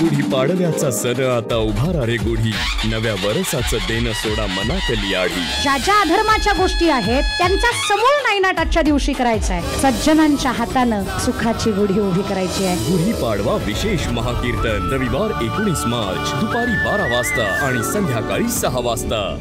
गुढी पाडव्याचा सण आता उभारा रे गुढी. नव्या वरसाचं देणं सोडा मनातली आढी. ज्या ज्या अधर्माच्या गोष्टी आहेत त्यांचा समूळ नायनाट आजच्या दिवशी करायचा आहे. सज्जनांच्या हातानं सुखाची गुढी उभी करायची आहे. गुढी पाडवा विशेष महाकीर्तन. रविवार एकोणीस मार्च दुपारी बारा वाजता आणि संध्याकाळी सहा वाजता.